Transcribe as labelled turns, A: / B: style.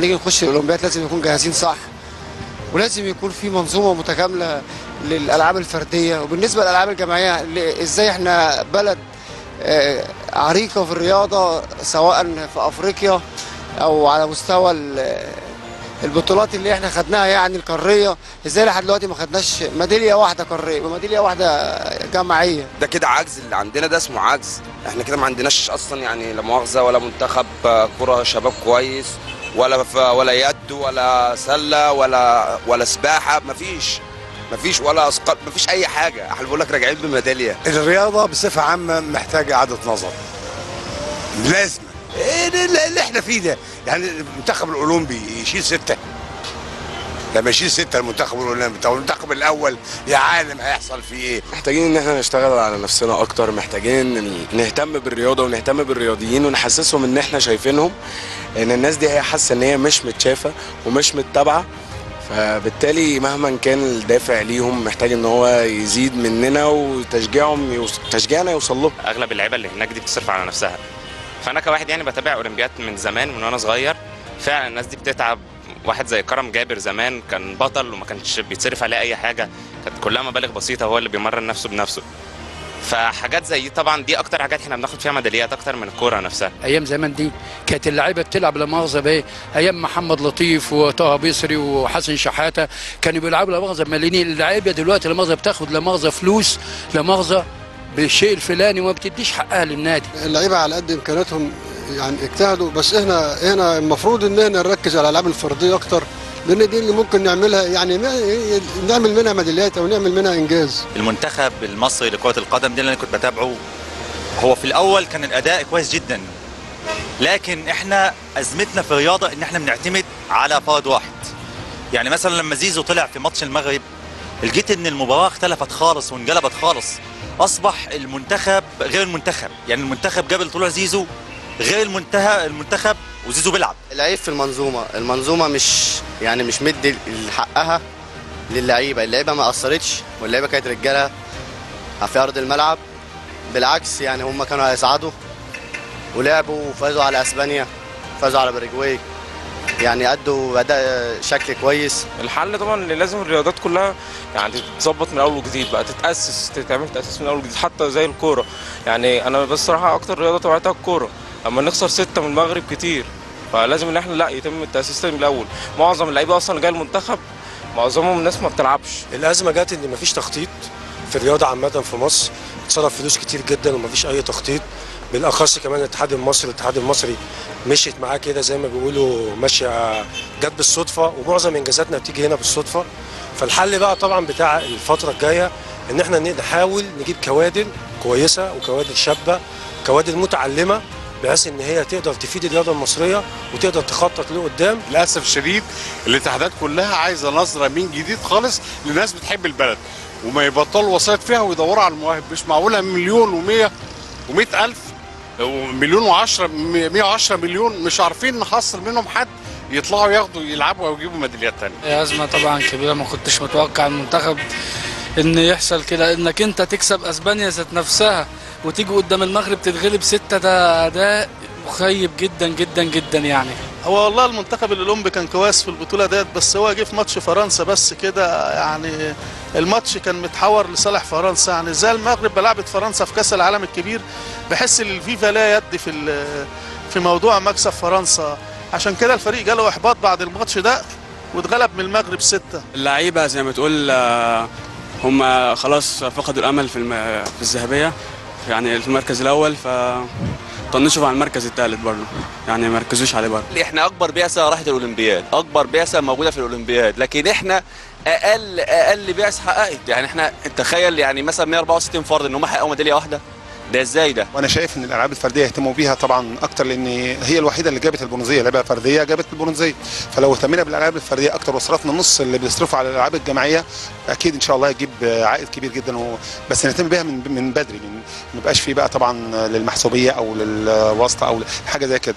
A: نيجي نخش الأولمبياد لازم نكون جاهزين صح. ولازم يكون في منظومة متكاملة للألعاب الفردية. وبالنسبة للألعاب الجماعية إزاي إحنا بلد آه، عريقة في الرياضة سواء في أفريقيا أو على مستوى ال- البطولات اللي إحنا خدناها يعني القارية. إزاي لحد دلوقتي ما خدناش ميدالية واحدة قارية ميدالية واحدة جماعية؟
B: ده كده عجز اللي عندنا ده اسمه عجز. إحنا كده ما عندناش أصلا يعني لا مؤاخذة ولا منتخب آه، كرة شباب كويس. ولا. ولا يد ولا سلة ولا ولا سباحة مفيش مفيش ولا اسقاط مفيش أي حاجة. إحنا بقول لك راجعين بميدالية.
C: الرياضة بصفة عامة محتاجة إعادة نظر. لازم إيه اللي إحنا فيه ده. يعني المنتخب الأولمبي يشيل ستة. لما يشيل ستة المنتخب الأولمبي طب المنتخب الأول يا عالم هيحصل فيه إيه؟
D: محتاجين إن إحنا نشتغل على نفسنا أكتر محتاجين نهتم بالرياضة ونهتم بالرياضيين ونحسسهم إن إحنا شايفينهم إن الناس دي هي حاسة إن هي مش متشافة ومش متبعة. فبالتالي مهما كان الدافع ليهم محتاج إن هو يزيد مننا وتشجيعهم يوص... تشجيعنا يوصل لهم.
E: أغلب اللعيبة اللي هناك دي بتصرف على نفسها. فأنا كواحد يعني بتابع اولمبياد من زمان من وأنا صغير فعلا الناس دي بتتعب واحد زي كرم جابر زمان كان بطل وما كانش بيتصرف عليه أي حاجة. كانت كلها مبالغ بسيطة هو اللي بيمرن نفسه بنفسه. فحاجات زي دي طبعا دي أكتر حاجات إحنا بناخد فيها ميداليات أكتر من الكورة نفسها.
F: أيام زمان دي كانت اللعيبة بتلعب لا مؤاخذه بايه أيام محمد لطيف وطه بيصري وحسن شحاتة كانوا بيلعبوا لا مؤاخذه مليانين اللعيبة دلوقتي لا مؤاخذه بتاخد لا مؤاخذه فلوس لا مؤاخذه بالشيء الفلاني وما بتديش حقها للنادي.
A: اللعيبة على قد إمكانياتهم يعني اجتهدوا بس إحنا هنا المفروض ان إحنا نركز على الألعاب الفردية أكتر لأن دي اللي ممكن نعملها يعني نعمل منها ميداليات أو نعمل منها إنجاز.
G: المنتخب المصري لكرة القدم ده اللي أنا كنت بتابعه هو في الأول كان الأداء كويس جدا لكن إحنا أزمتنا في الرياضة إن إحنا بنعتمد على فرد واحد. يعني مثلا لما زيزو طلع في ماتش المغرب لقيت إن المباراة اختلفت خالص وانقلبت خالص. أصبح المنتخب غير المنتخب يعني المنتخب قبل طلوع زيزو غير المنتهى المنتخب وزيزو بيلعب.
H: العيب في المنظومة. المنظومة مش يعني مش مدي حقها للعيبة. اللعيبة ما قصرتش واللعيبة كانت رجالة في أرض الملعب. بالعكس يعني هم كانوا هيصعدوا ولعبوا وفازوا على إسبانيا فازوا على برجواي يعني أدوا أداء شكل كويس.
I: الحل طبعا اللي لازم الرياضات كلها يعني تتظبط من أول وجديد بقى تتأسس تتعمل تأسيس من أول وجديد حتى زي الكورة. يعني أنا بس صراحة أكتر رياضة تبعتها الكورة. أما نخسر ستة من المغرب كتير فلازم إن إحنا لا يتم التأسيس من الأول. معظم اللعيبة أصلا جاية المنتخب معظمهم الناس ما بتلعبش.
J: الأزمة جت إن مفيش تخطيط في الرياضة عامة في مصر اتصرف فلوس كتير جدا ومفيش أي تخطيط. بالأخص كمان الاتحاد المصري الاتحاد المصري مشيت معاه كده زي ما بيقولوا ماشية جت بالصدفة ومعظم إنجازاتنا بتيجي هنا بالصدفة. فالحل بقى طبعا بتاع الفترة الجاية إن إحنا نحاول نجيب كوادر كويسة وكوادر شابة كوادر متعلمة بحيث إن هي تقدر تفيد الرياضة المصرية وتقدر تخطط لقدام.
K: للأسف الشديد الاتحادات كلها عايزة نظرة من جديد خالص لناس بتحب البلد. وما يبطلوا وسائط فيها ويدوروا على المواهب. مش معقولة مليون و100 و100 ألف ومليون و10 110 مليون مش عارفين نحصل منهم حد يطلعوا ياخدوا يلعبوا ويجيبوا ميداليات تانية.
L: هي أزمة طبعا كبيرة ما كنتش متوقع المنتخب إن يحصل كده. إنك أنت تكسب أسبانيا ذات نفسها وتيجي قدام المغرب تتغلب ستة ده أداء مخيب جدا جدا جدا يعني.
M: هو والله المنتخب الأولمبي كان كويس في البطولة ديت بس هو جه في ماتش فرنسا بس كده يعني الماتش كان متحور لصالح فرنسا. يعني زي المغرب لعبت فرنسا في كأس العالم الكبير بحس إن الفيفا لا يد في ال- في موضوع مكسب فرنسا. عشان كده الفريق جاله إحباط بعد الماتش ده واتغلب من المغرب ستة.
N: اللعيبة زي ما تقول آه، هم خلاص فقدوا الأمل في الم- في الذهبية. يعني في المركز الأول ف طنشوا على المركز الثالث برضه. يعني ما ركزوش عليه برضه.
O: إحنا أكبر بعثة راحت الأولمبياد أكبر بعثة موجودة في الأولمبياد لكن إحنا أقل أقل بعثة حققت. يعني إحنا تخيل يعني مثلا 164 فرد ان هم حققوا ميدالية واحدة. ده إزاي ده؟
P: وأنا شايف إن الألعاب الفردية يهتموا بيها طبعا أكتر لأن هي الوحيدة اللي جابت البرونزية لعبة فردية جابت البرونزية. فلو اهتمينا بالألعاب الفردية أكتر وصرفنا نص اللي بنصرفه على الألعاب الجماعية أكيد إن شاء الله هيجيب عائد كبير جدا و... بس نهتم بيها من من بدري من ما يبقاش في بقى طبعا للمحسوبية أو للواسطة أو حاجة زي كده.